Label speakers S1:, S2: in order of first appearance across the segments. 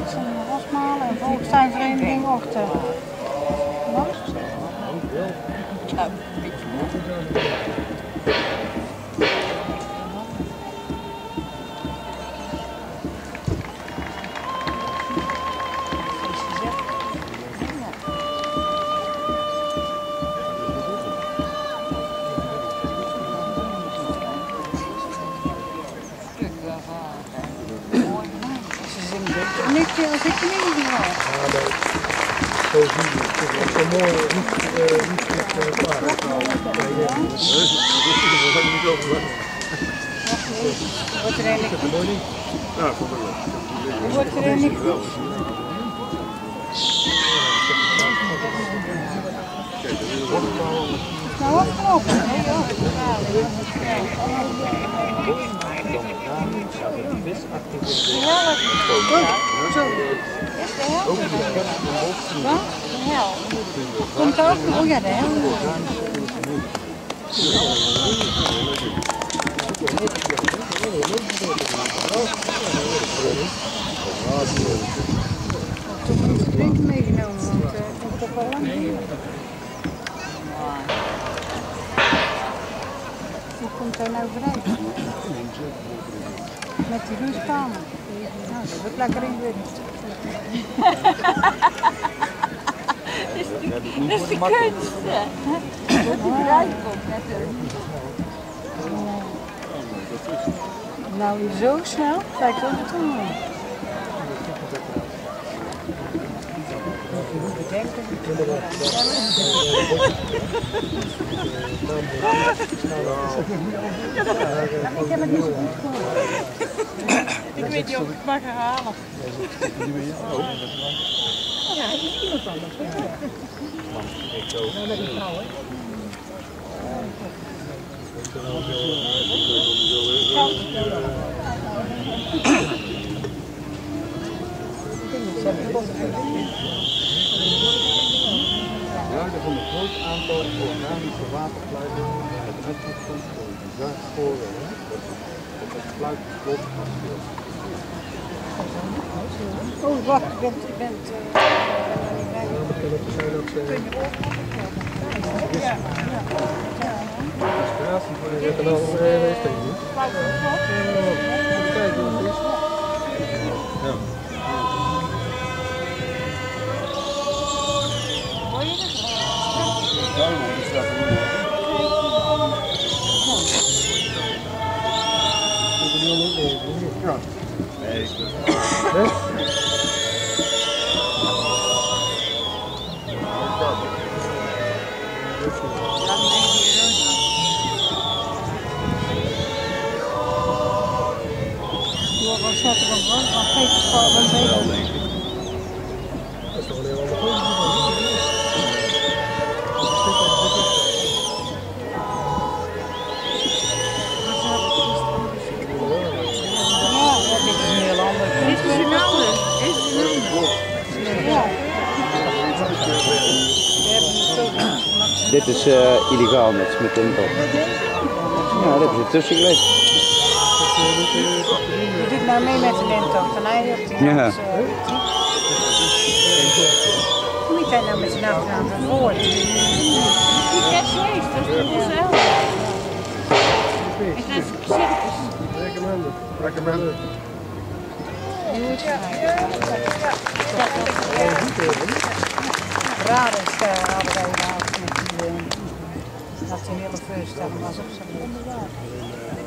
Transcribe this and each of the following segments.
S1: fietsen en wasmalen en volkstuinvereniging ochtend.
S2: Zo mooi, niet, eh, niet goed uh, klaar. Nee, nee.
S1: Wordt er eigenlijk
S2: Dat is mooi niet.
S3: Ja, ik het wel.
S1: wordt er eigenlijk? Nou, afgelopen. Nee, joh. Ja, dat is. Zo. Is de hel? Wat? Hel. Komt ook? Oh ja, de meegenomen, uh. Hoe komt hij nou vrij? Met die. Nou, dat wordt lekker
S4: Dat is de kunst. Dat hij eruit komt met de
S1: Nou, zo snel? Kijk, dat het doen. Bedenken. Ik heb het niet zo goed gehoord.
S4: Ik weet niet of ik het mag herhalen.
S3: Gebruiken van een groot aantal organische waterfluiten met uitgangspunt voor een bizar spoorweg dat op het afspeelt.
S1: Oh, wacht, ik ben... Ik ben uh,
S2: Dat kan ook
S1: ja, ja.
S2: inspiratie voor de wat het is.
S5: Met, met intocht. Ja, dat hebben ze tussen gelegd.
S1: Je doet nou mee met de windtocht en hij heeft die
S5: Ja.
S1: eh, Hoe moet hij nou met zijn achternaam van voort?
S4: Die kerst leeft, dat is toch hetzelfde. Ik ga circus.
S2: Recommended. Recommended.
S1: Raden is uh, wij laatst met die, uh, dat die hele voorstelling was op zijn Ja, eh,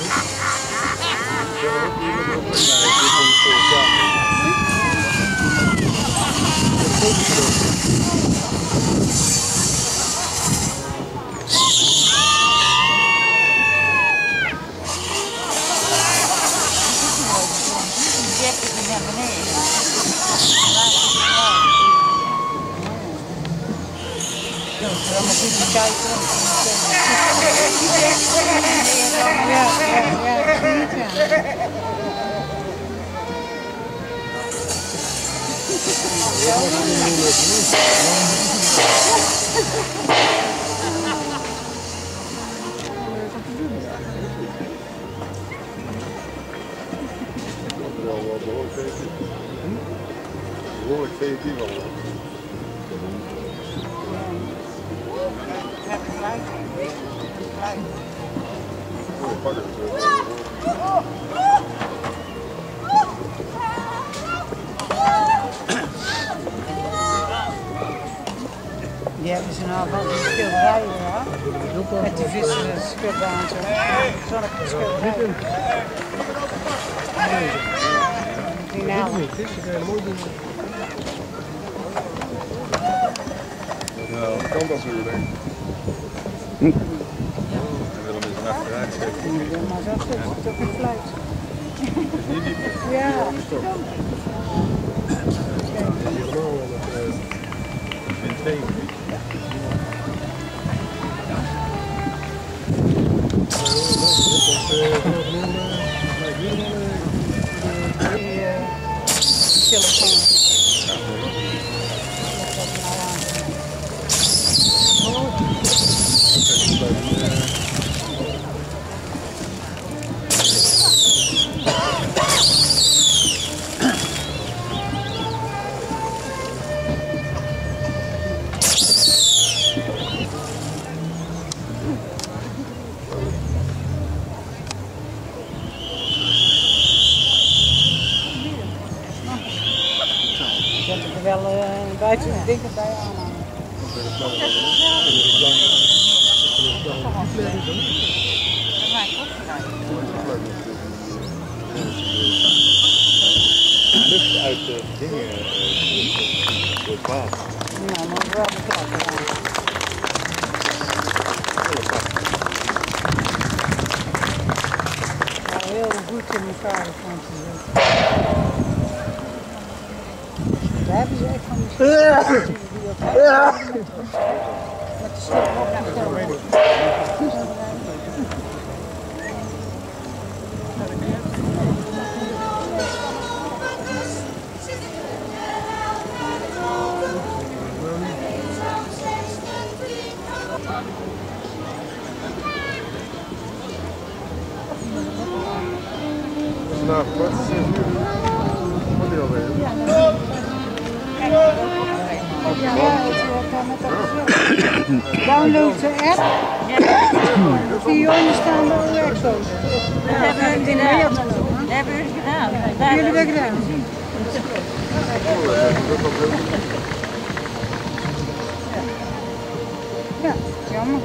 S4: Die
S3: behoorlijk creatief. Behoorlijk
S1: Met die vissen en zo. Nou,
S2: dit is.
S3: Ja, dat kan natuurlijk denk ik. Willem is een achteruit zetten.
S1: maar zo zit het ook een fluit.
S3: is.
S1: Ja.
S2: Helemaal wel met eh,
S3: Min 2
S1: Die de dingen bij aan.
S3: Lucht uit de dingen.
S1: Nou, maar wel de. Ja, heel goed in elkaar van te zetten. Daar hebben ze de
S3: het
S1: het. Download de app. Via onderstaande werkzones.
S4: Dat hebben we gedaan. Dat hebben we gedaan.
S1: Hebben jullie dat gedaan? Ja, jammer.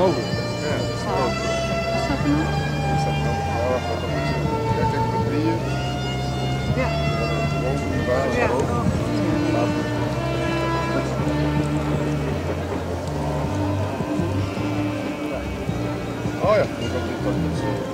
S3: Wacht, wacht. Ja, kijk, met drieën.
S1: Ja.
S3: Boven de basis,
S1: Ja.
S3: boven. Oh ja, ik ook niet dat het
S1: Kijk,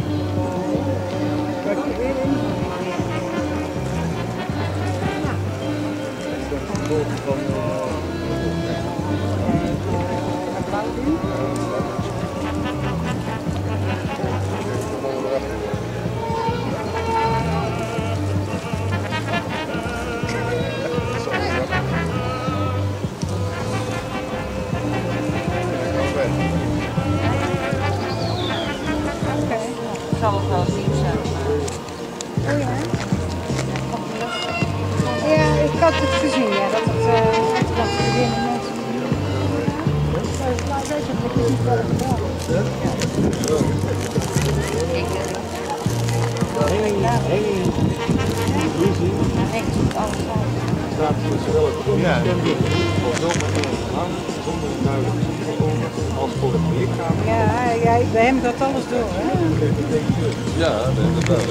S3: duidelijk als voor het.
S1: Ja, jij, bij hem gaat alles door, hè?
S2: Ja, inderdaad.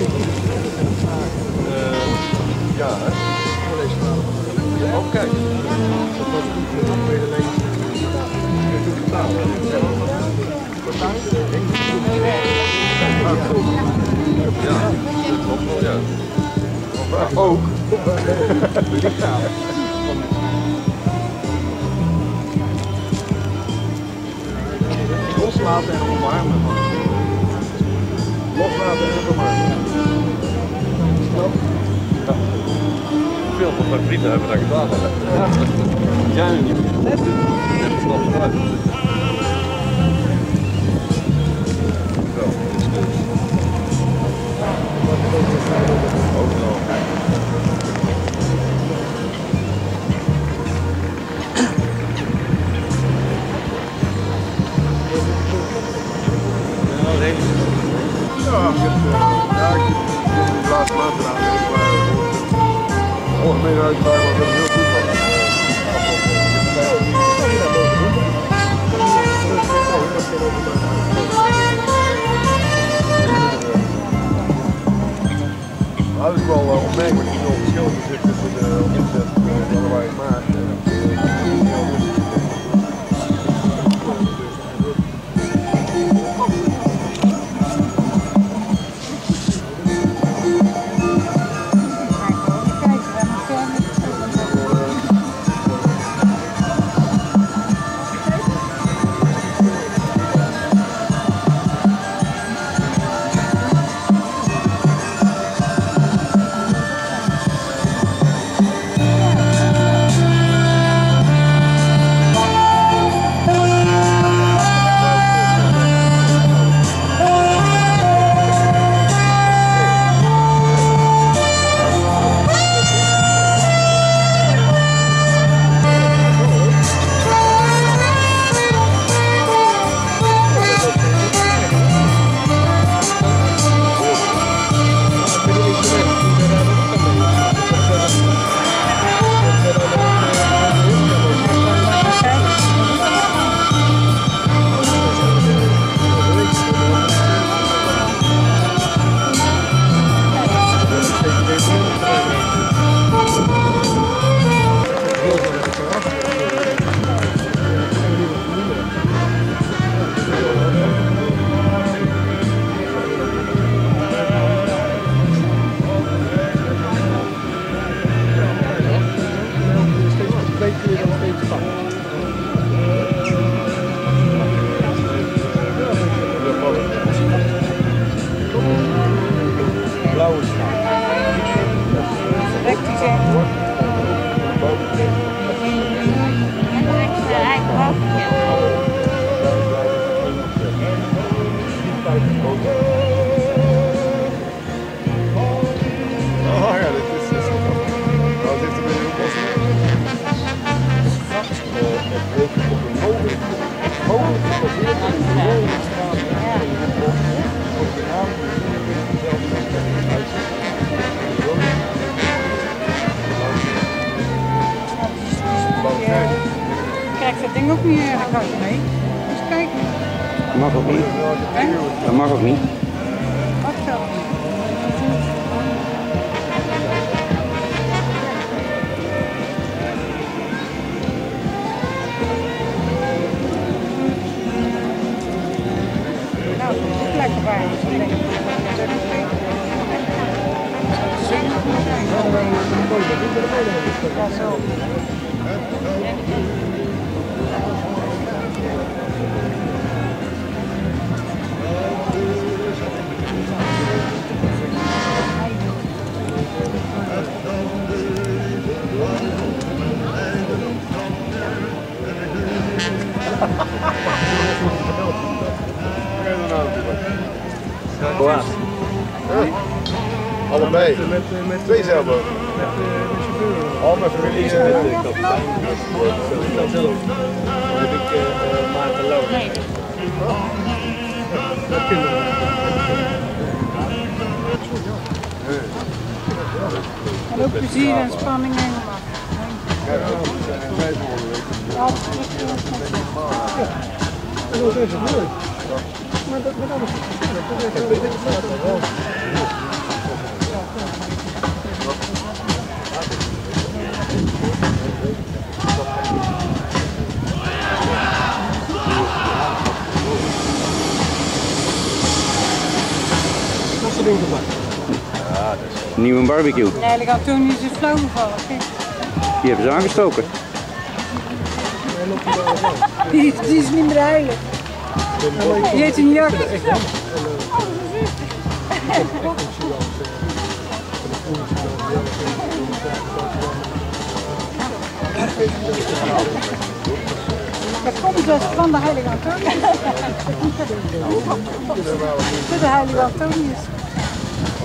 S2: Eh, ja, hè? Ja, oh, Ook.
S3: Loslaten en omarmen. Loslaten en omarmen.
S2: Veel van mijn vrienden hebben dat gedaan. Jij niet. Net snel vooruit. Wel, dit is nog. Nee.
S3: Ja, ik heb, eh, ja, ik heb gedaan. Uh, algemeen uitvraag was dat heel goed was. Nou, dat is wel uh, opmerkelijk hoeveel verschil er zit tussen de omzet uh, die wij
S1: ding ook niet erg uit mee. Dus kijk,
S5: Dat mag ook niet.
S1: hè?
S5: Dat mag ook niet.
S1: Wat wel. Nou,
S2: lekker bij. Ja, zo.
S3: Allebei.
S6: Met, met, met,
S3: Twee zeilboten. Al mijn familie is met de kapitein.
S6: Ik dan zelf. Dan heb ik uh, Maarten Lauw.
S4: Nee.
S6: Dat kinderen.
S2: En ook plezier en spanning en gemak. Ja,
S6: dat is moeilijk. Maar dat met alles. Dat is echt wel. Dat gemaakt.
S5: Nieuwe barbecue.
S2: Nee, de Antonius is flauw gevallen.
S5: Die hebben ze aangestoken.
S6: Die
S2: is- is niet meer heilig. Die heeft een jak. Dat komt dus van de heilige Antonius. De heilige Antonius.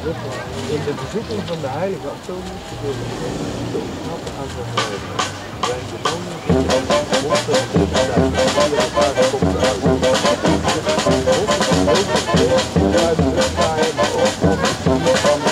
S6: In de bezoeking van de heilige Antonius wilde een knap aantal zijn bezonnen.
S2: Voor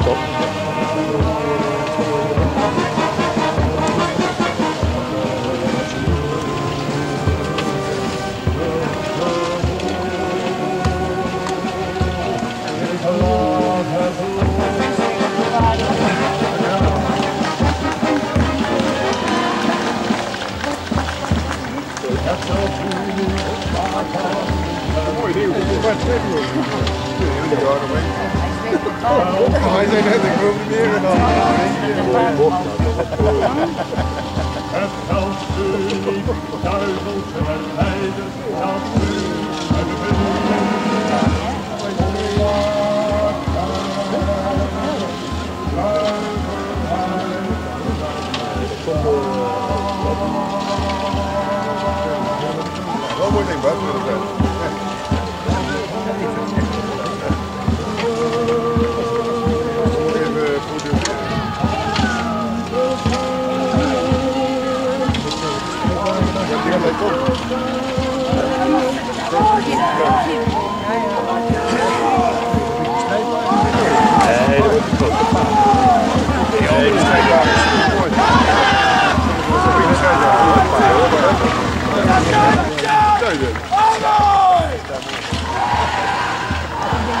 S5: dezelfde kant op.
S3: Mooi nieuw. Jullie horen mee. Hij zei net, ik wil niet meer en dan.
S7: Het geldt niet, duivels en leiders, dat u en de
S3: Wel mooi ding, Bart. voor de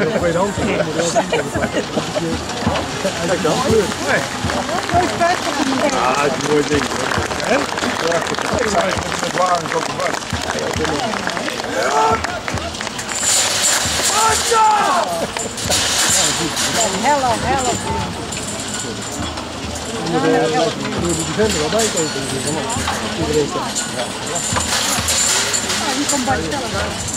S2: idee, hoor. Kijk dan. Ah, het is een mooi ding. hoor.
S3: Met wagens op de bak.
S1: Hello, hello.
S2: Die venten wel bij kopen. dus dan mag Iedereen staat.
S1: Die komt bij zelf.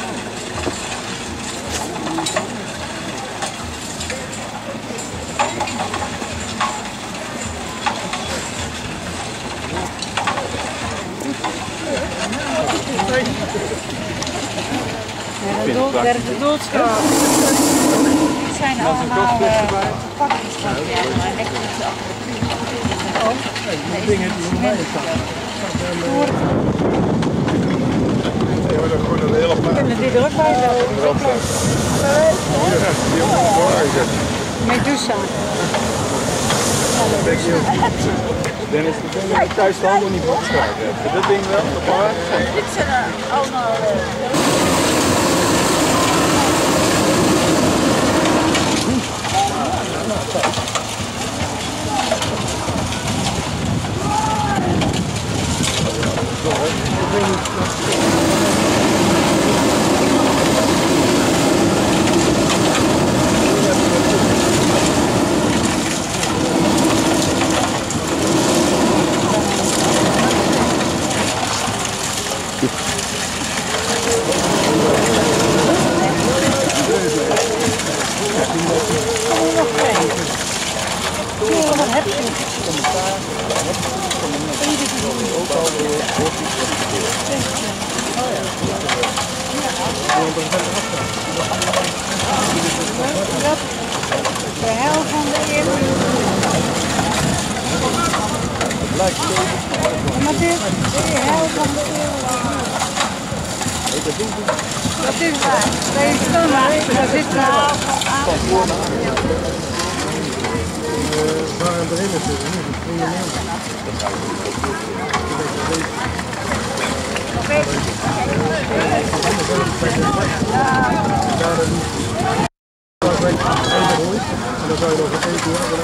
S2: hoor.
S1: Werden de doodstraat.
S4: Dit zijn allemaal uh, pakjes van maar elektrische apparatuur.
S2: dingen die mij
S3: plaat.
S1: Kunnen die er ook bij zetten? Medusa.
S6: Dennis, ik denk dat ik thuis de handen niet opgeschreven heb. Dat ding wel, dat waar?
S4: Dit zijn er allemaal.
S1: Wat heb je? De hel van de eeuw. Maar dit is de hel van de eeuw. Dat is waar. Deze stond daar zit daar.
S2: Waar aan de ene zitten, nu spring je neer. En dan zou je nog een keer hebben.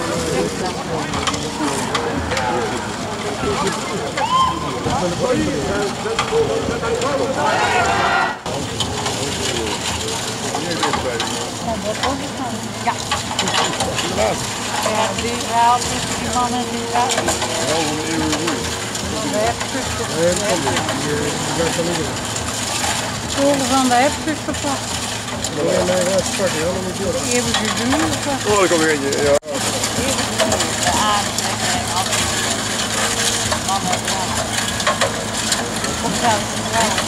S1: Ja. Ja, die haalt tussen die mannen die gaat. De hefkusten.
S2: Nee, dat kan niet. Die, niet.
S1: Sporen van de vast.
S2: Nee, nee, dat is je helemaal niet door.
S1: Hebben ze de muur vast.
S3: Oh, er komt er eentje. Ja.
S4: De aardrekken en alles. Mannen en vrouwen. Of vrouwen en vrouwen.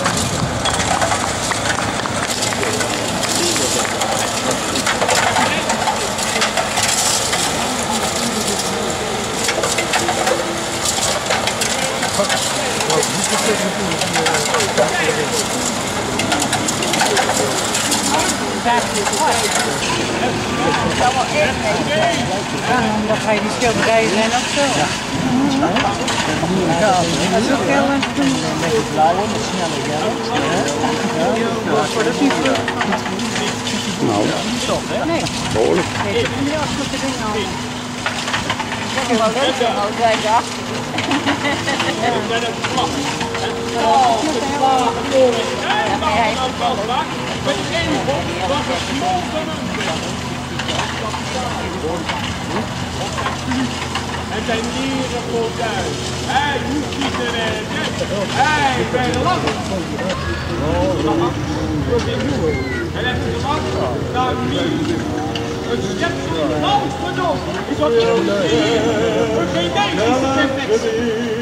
S1: Ja, omdat hij die schilderijen zijn ook zo. Ja. Dat is ook heel erg doen.
S6: Met het blauwe, met snelle geld.
S1: Dat is niet veel.
S5: Nou,
S1: Nee.
S5: behoorlijk.
S1: Nee, dat is niet als de dingen al.
S4: Dat is wel leuk ook bij de achter. Ja, maar hij heeft het wel.
S2: En zijn nieren voor thuis. Hij hoeft niet te redden. Hij bij de lach. En heb je de lach? Nou, niet. Een schepsel in de hand, pardon. Is wat Een geen deze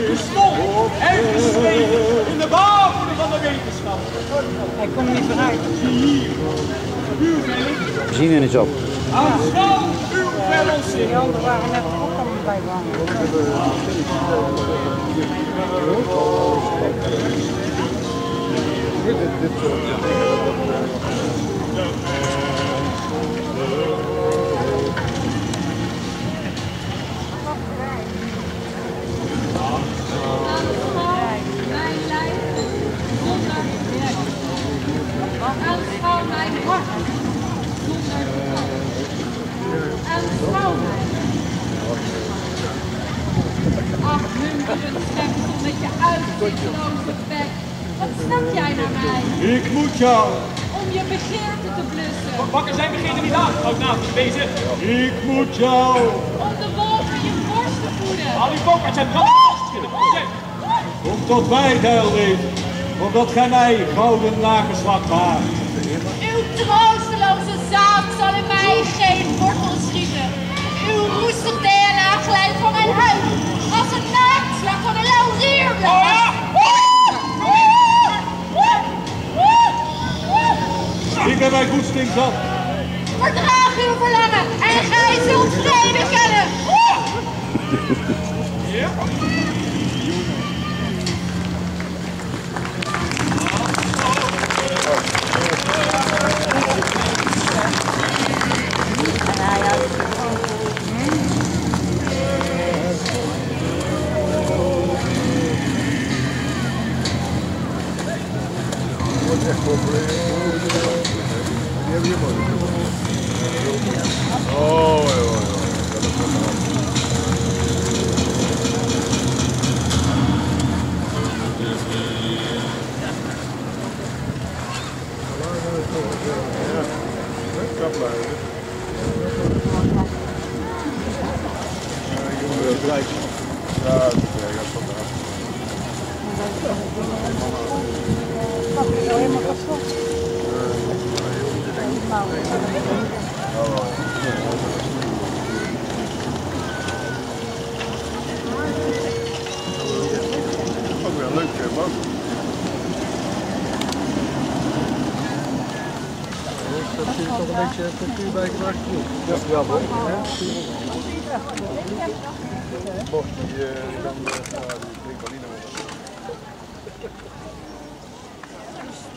S2: De stond en geschreven in de bouwvoerder van de wetenschap.
S1: Hij komt niet vooruit.
S5: We zien er niet op.
S2: Aanschouw.
S1: Die anderen waren net ook al bij hangen.
S4: Aanschouw mijn hart. Aanschouw mij. Ach, hunkerend schepsel met je uitzichtloze bek. Wat snap jij naar mij?
S2: Ik moet jou.
S4: Om je begeerte te blussen.
S2: Bakker zijn beginnen niet aan. Houd naast je bezig. Ik moet jou.
S4: Om de wolven je borst te voeden.
S2: Al die bakkers zijn brand. Kom tot mij, duilreed. Omdat gij mij gouden nageslacht maakt.
S4: Uw troosteloze zaad zal in mij geen glijdt van mijn huid. Als een naaktslag van een laurierblad.
S2: Ik heb mijn goesting zat.
S4: Verdraag uw verlangen en gij zult vrede kennen
S3: weer een leuk uh, boot.
S6: Dat is toch een beetje cultuur bijgebracht. Ja, ja hoor.
S3: Bocht die, eh, die kan ja, niet meer.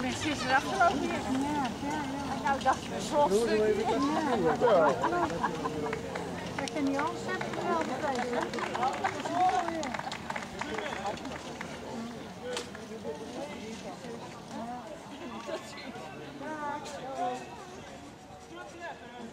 S4: Mensen is er afgelopen hier. Ja, ja, ja. Nou, dacht je, een slotstuk.
S1: Ik ken die alles hebben wel begrepen. Ja, Спасибо.